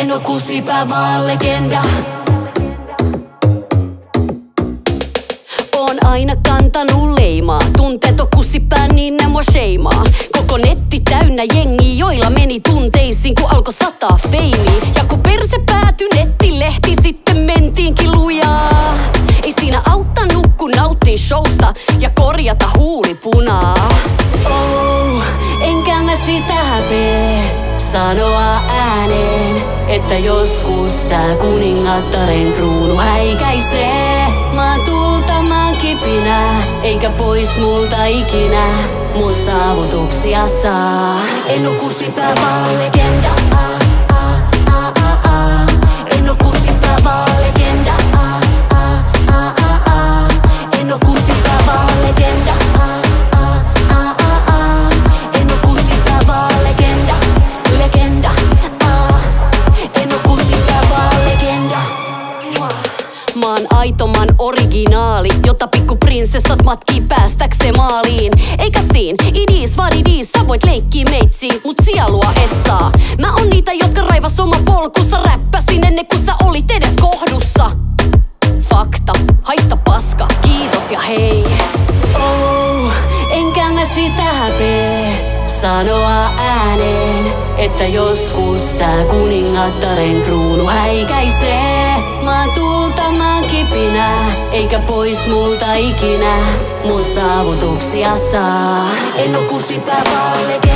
En oo kusipää vaan legenda. Oon aina kantanut leimaa. Tunteet on kussipää, niin ne mua sheimaa. Koko netti täynnä jengi, joilla meni tunteisiin, kun alkoi sataa feimi. Sanoa ääneen, että joskus tää kuningattaren kruunu häikäisee. Mä oon tulta, mä oon kipinä, eikä pois multa ikinä mun saavutuksia saa. En oo kusipää vaan Mä oon aitoman originaali, jota pikku prinsessat matkii päästäkseen maaliin. Eikä siin, idis varidis, sä voit leikkiä meitsiin, mut sielua et saa. Mä oon niitä, jotka raivas oma polkussa, räppäsin ennen kuin sä olit edes kohdussa. Fakta, haista paska, kiitos ja hei. Oh, enkä mä sitä häpeä sanoa ääneen, että joskus tää kuningattaren kruunu häikäisee. Mä oon tulta, mä oon kipinä, eikä pois multa ikinä mun saavutuksia saa. En oo kusipää vaan